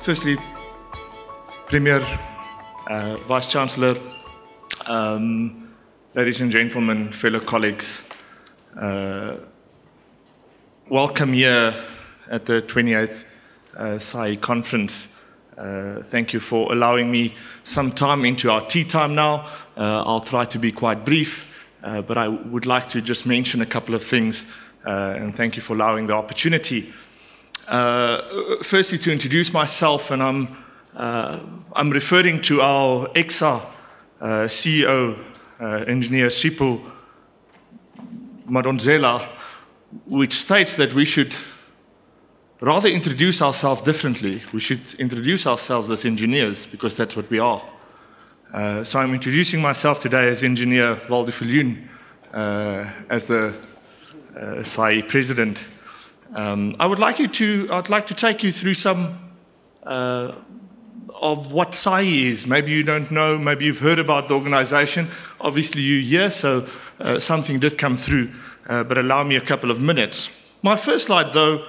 firstly, Premier, uh, Vice Chancellor, um, ladies and gentlemen, fellow colleagues, uh, welcome here at the 28th uh, SAIIE conference. Uh, thank you for allowing me some time into our tea time now. Uh, I'll try to be quite brief, uh, but I would like to just mention a couple of things, uh, and thank you for allowing the opportunity. Uh, firstly, to introduce myself, and I'm, uh, I'm referring to our ECSA CEO, Engineer Sipho Madonsela, which states that we should rather introduce ourselves differently. We should introduce ourselves as engineers because that's what we are. Uh, so I'm introducing myself today as engineer Viljoen, uh, as the uh, SAIIE president. Um, I would like you to, I'd like to take you through some uh, of what SAIIE is. Maybe you don't know, maybe you've heard about the organization. Obviously you're here, so uh, something did come through, uh, but allow me a couple of minutes. My first slide though,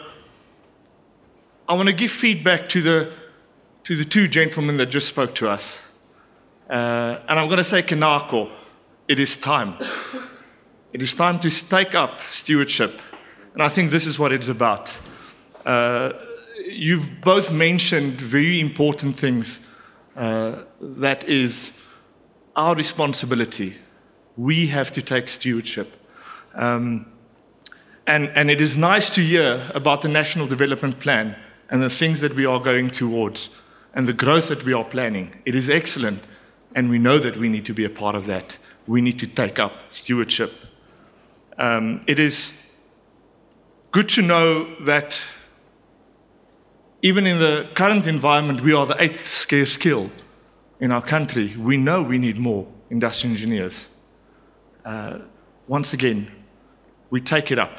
I want to give feedback to the, to the two gentlemen that just spoke to us. Uh, and I'm going to say, Kanako, it is time. It is time to stake up stewardship. And I think this is what it's about. Uh, you've both mentioned very important things. Uh, that is our responsibility. We have to take stewardship. Um, and, and it is nice to hear about the National Development Plan and the things that we are going towards and the growth that we are planning. It is excellent, and we know that we need to be a part of that. We need to take up stewardship. Um, it is good to know that even in the current environment, we are the eighth scarce skill in our country. We know we need more industrial engineers. Uh, once again, we take it up.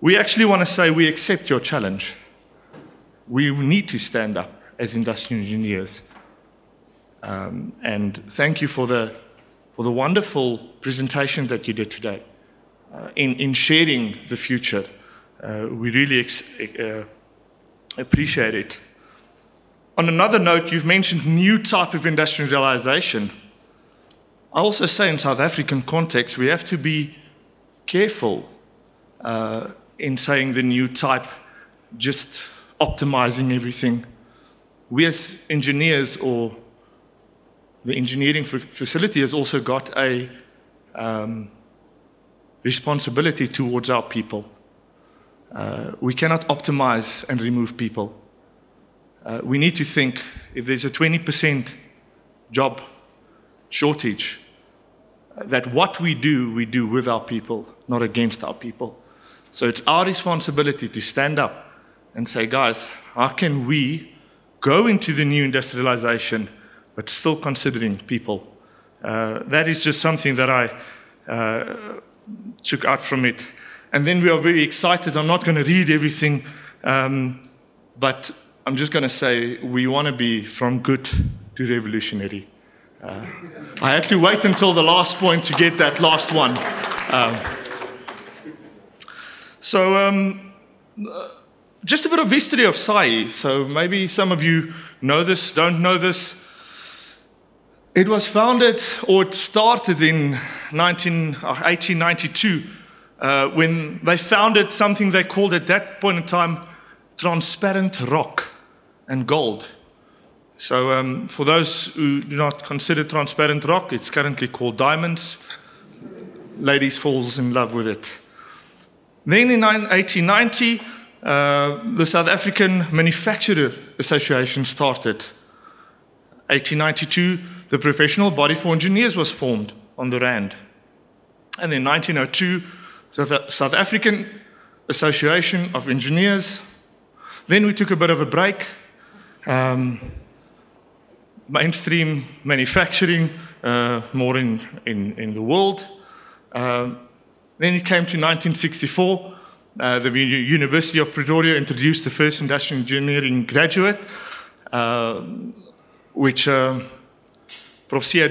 We actually want to say we accept your challenge we need to stand up as industrial engineers. Um, and thank you for the, for the wonderful presentation that you did today uh, in, in sharing the future. Uh, we really uh, appreciate it. On another note, you've mentioned new type of industrialization. I also say in South African context, we have to be careful uh, in saying the new type just optimizing everything. We as engineers or the engineering facility has also got a um, responsibility towards our people. Uh, we cannot optimize and remove people. Uh, we need to think if there's a 20% job shortage, that what we do, we do with our people, not against our people. So it's our responsibility to stand up and say, guys, how can we go into the new industrialization but still considering people? Uh, that is just something that I uh, took out from it. And then we are very excited. I'm not going to read everything, um, but I'm just going to say we want to be from good to revolutionary. Uh, I had to wait until the last point to get that last one. Um, so, um, just a bit of history of SAIIE. So maybe some of you know this, don't know this. It was founded, or it started in 19, 1892 uh, when they founded something they called at that point in time transparent rock and gold. So, um, for those who do not consider transparent rock, it's currently called diamonds. Ladies falls in love with it. Then in 1890, uh, the South African Manufacturer Association started. 1892, the Professional Body for Engineers was formed on the Rand. And in 1902, the South African Association of Engineers. Then we took a bit of a break. Um, mainstream manufacturing, uh, more in, in, in, the world. Uh, then it came to 1964 uh, the University of Pretoria introduced the first industrial engineering graduate, uh, which uh, Prof. Sia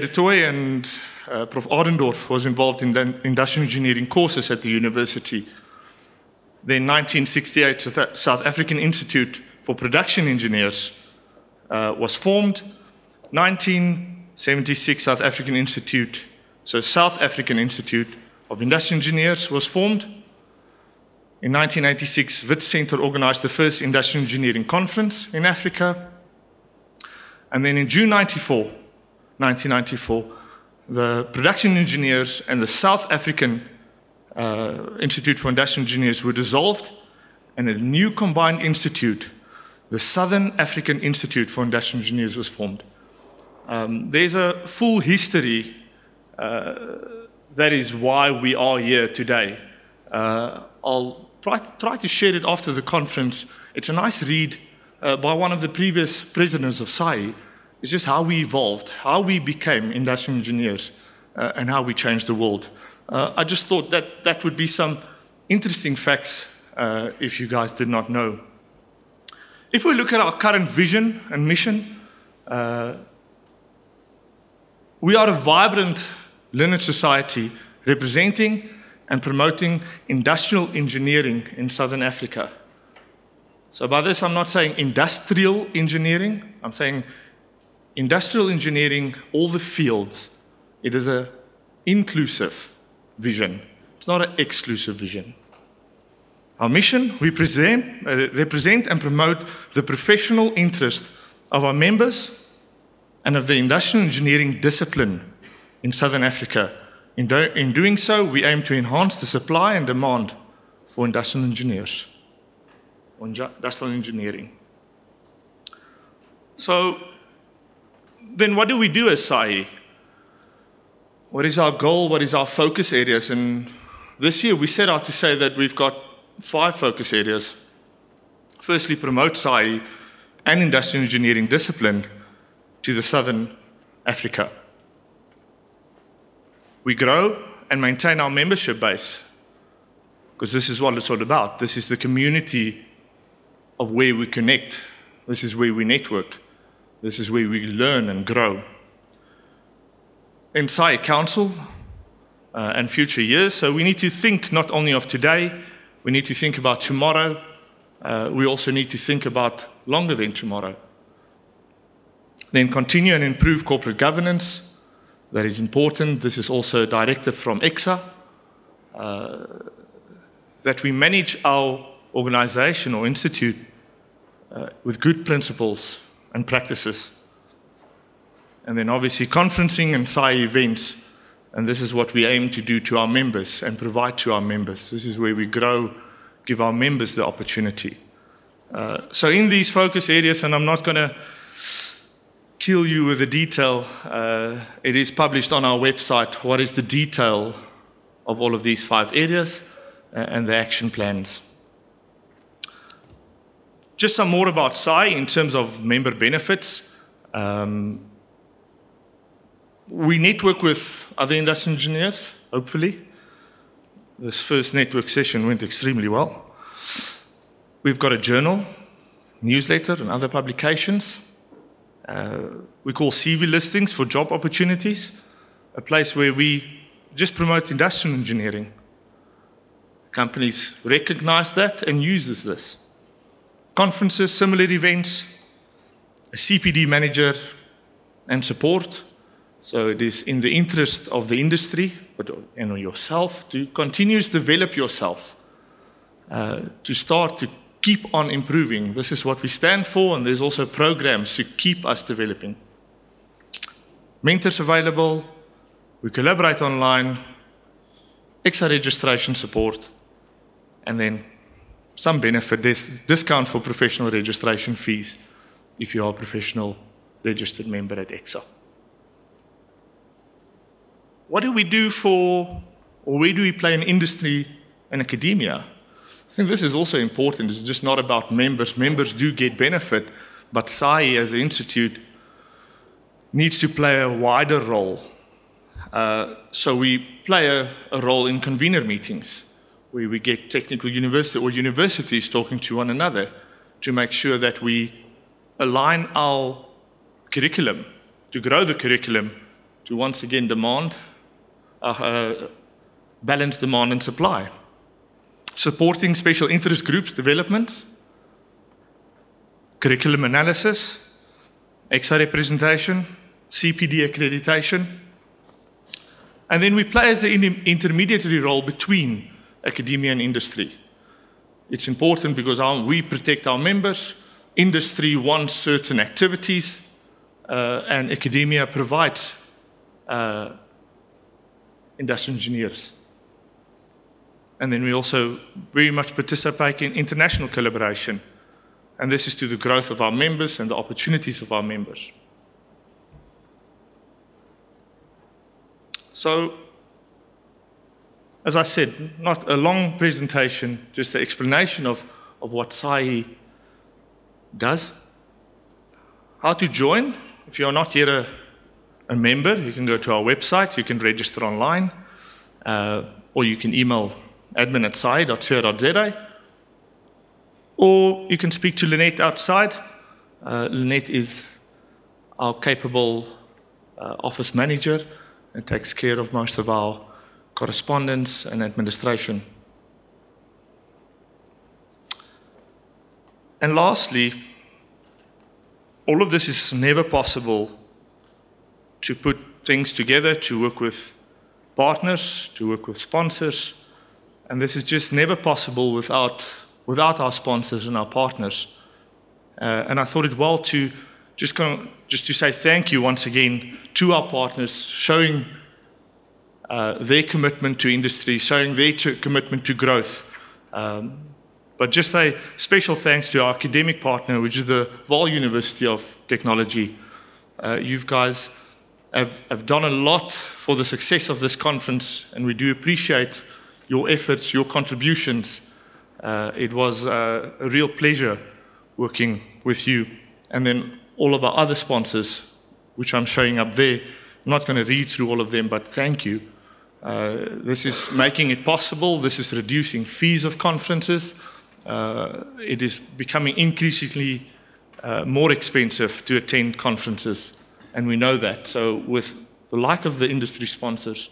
and uh, Prof. Ardendorf was involved in industrial engineering courses at the university. Then 1968, the South African Institute for Production Engineers uh, was formed. 1976 South African Institute, so South African Institute of Industrial Engineers was formed. In 1986, Wits Center organized the first industrial engineering conference in Africa. And then in June 94, 1994, the production engineers and the South African uh, Institute for Industrial Engineers were dissolved, and a new combined institute, the Southern African Institute for Industrial Engineers, was formed. Um, there's a full history uh, that is why we are here today. Uh, I'll try, try, to share it after the conference. It's a nice read uh, by one of the previous presidents of SAIIE. It's just how we evolved, how we became industrial engineers, uh, and how we changed the world. Uh, I just thought that that would be some interesting facts uh, if you guys did not know. If we look at our current vision and mission, uh, we are a vibrant Linux society representing and promoting industrial engineering in southern Africa. So, by this, I'm not saying industrial engineering, I'm saying industrial engineering, all the fields. It is an inclusive vision, it's not an exclusive vision. Our mission, we present, uh, represent and promote the professional interest of our members and of the industrial engineering discipline in southern Africa. In, do, in doing so, we aim to enhance the supply and demand for industrial engineers, industrial engineering. So, then what do we do as SAIIE? What is our goal? What is our focus areas? And this year we set out to say that we've got five focus areas. Firstly, promote SAIIE and industrial engineering discipline to the southern Africa. We grow and maintain our membership base because this is what it's all about. This is the community of where we connect. This is where we network. This is where we learn and grow. Inside Council uh, and future years, so we need to think not only of today, we need to think about tomorrow. Uh, we also need to think about longer than tomorrow. Then continue and improve corporate governance. That is important. This is also a directive from ECSA uh, that we manage our organization or institute uh, with good principles and practices. And then obviously conferencing and SAIIE events. And this is what we aim to do to our members and provide to our members. This is where we grow, give our members the opportunity. Uh, so in these focus areas, and I'm not going to kill you with the detail, uh, it is published on our website. What is the detail of all of these five areas uh, and the action plans? Just some more about SAIIE in terms of member benefits. Um, we network with other industrial engineers, hopefully. This first network session went extremely well. We've got a journal, newsletter, and other publications. Uh, we call CV listings for job opportunities, a place where we just promote industrial engineering. Companies recognize that and uses this conferences, similar events, a CPD manager, and support. So it is in the interest of the industry, but and yourself to continuously develop yourself, uh, to start to keep on improving. This is what we stand for, and there's also programs to keep us developing. Mentors available. We collaborate online. Extra registration support, and then some benefit, discount for professional registration fees if you are a professional registered member at ECSA. What do we do for, or where do we play in industry and academia? I think this is also important. It's just not about members. Members do get benefit, but SAIIE as an institute needs to play a wider role. Uh, so we play a, a role in convener meetings where we get technical university or universities talking to one another to make sure that we align our curriculum to grow the curriculum to once again demand uh, uh, balance demand and supply supporting special interest groups developments curriculum analysis ECSA representation, CPD accreditation. And then we play as the intermediary role between academia and industry. It's important because our, we protect our members. Industry wants certain activities, uh, and academia provides uh, industrial engineers. And then we also very much participate in international collaboration. And this is to the growth of our members and the opportunities of our members. So, as I said, not a long presentation, just an explanation of, of what SAIIE does. How to join. If you're not yet a, a member, you can go to our website, you can register online, uh, or you can email admin at saiie.co.za. Or you can speak to Lynette outside. Uh, Lynette is our capable uh, office manager and takes care of most of our correspondence and administration. And lastly, all of this is never possible to put things together, to work with partners, to work with sponsors, and this is just never possible without without our sponsors and our partners. Uh, and I thought it well to just, go, just to say thank you once again to our partners, showing uh, their commitment to industry, showing their to commitment to growth. Um, but just a special thanks to our academic partner, which is the Vaal University of Technology. Uh, you guys have, have done a lot for the success of this conference, and we do appreciate your efforts, your contributions. Uh, it was uh, a real pleasure working with you. And then all of our other sponsors, which I'm showing up there. I'm not going to read through all of them, but thank you. Uh, this is making it possible. This is reducing fees of conferences. Uh, it is becoming increasingly uh, more expensive to attend conferences, and we know that. So, with the like of the industry sponsors,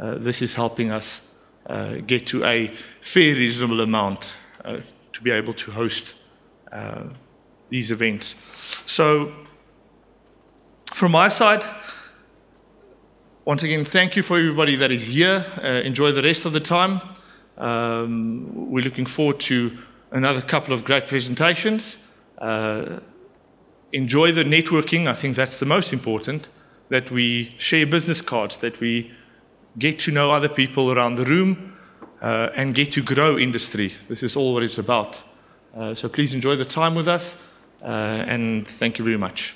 uh, this is helping us uh, get to a fair, reasonable amount uh, to be able to host these events. So, from my side, once again, thank you for everybody that is here. Uh, enjoy the rest of the time. Um, we're looking forward to another couple of great presentations. Uh, enjoy the networking. I think that's the most important. That we share business cards, that we get to know other people around the room, uh, and get to grow industry. This is all what it's about. Uh, so please enjoy the time with us, uh, and thank you very much.